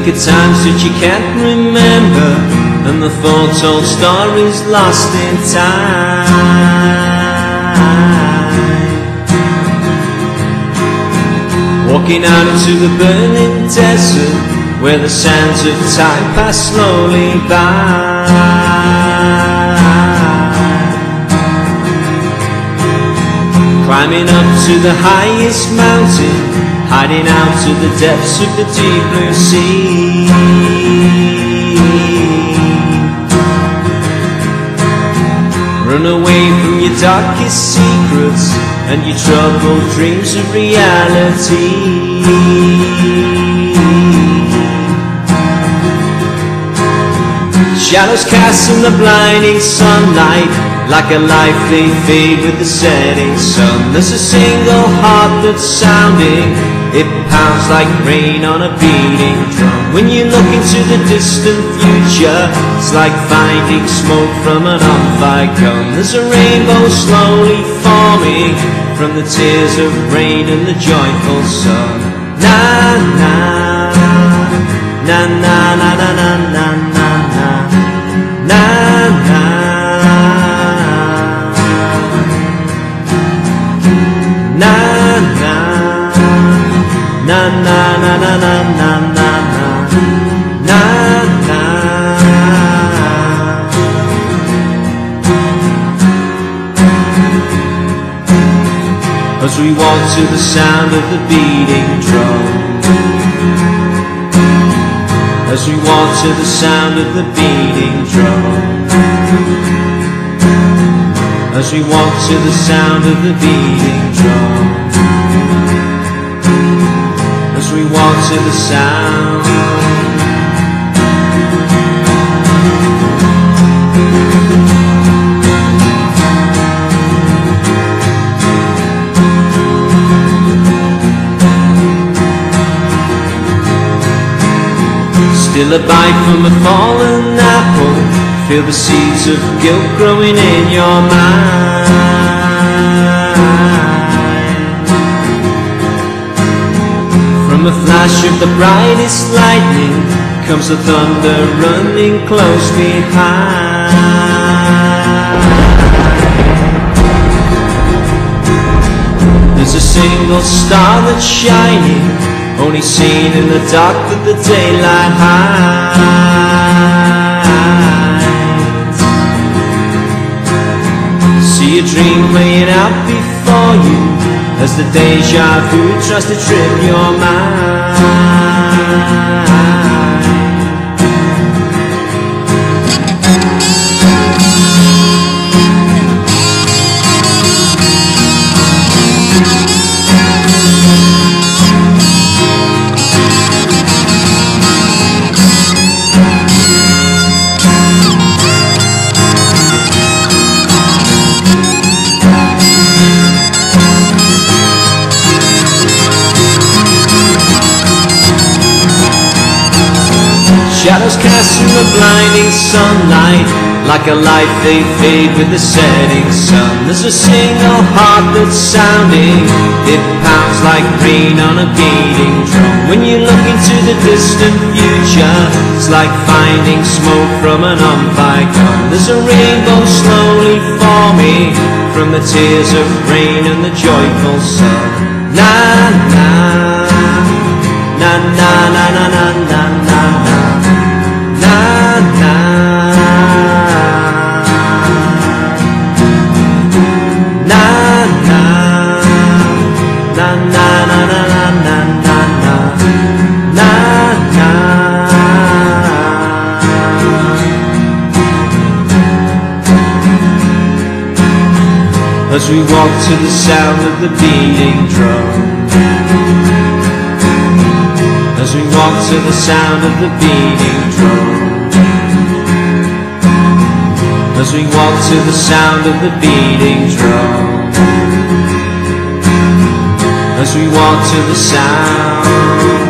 Think of times that you can't remember And the foretold story's lost in time. Walking out into the burning desert Where the sands of time pass slowly by. Climbing up to the highest mountain hiding out to the depths of the deep blue sea. Run away from your darkest secrets and your troubled dreams of reality. Shadows cast in the blinding sunlight Like a life they fade with the setting sun There's a single heart that's sounding it pounds like rain on a beating drum. When you look into the distant future It's like finding smoke from an on-fire gun. There's a rainbow slowly forming From the tears of rain and the joyful sun. Na na Na na na na na na Walk to the sound of the beating drum. As we walk to the sound of the beating drum. As we walk to the sound of the beating drum. As we walk to the sound. Still a bite from a fallen apple. Feel the seeds of guilt growing in your mind. From a flash of the brightest lightning Comes the thunder running close behind. There's a single star that's shining Only seen in the dark that the daylight. Hides See a dream playing out before you as the deja vu tries to trip your mind Shadows cast in the blinding sunlight Like a light they fade with the setting sun. There's a single heart that's sounding It pounds like rain on a beating drum. When you look into the distant future It's like finding smoke from an on-fire gun. There's a rainbow slowly forming From the tears of rain and the joyful sun. Na na As we walk to the sound of the beating drum. As we walk to the sound of the beating drum. As we walk to the sound of the beating drum. As we walk to the sound.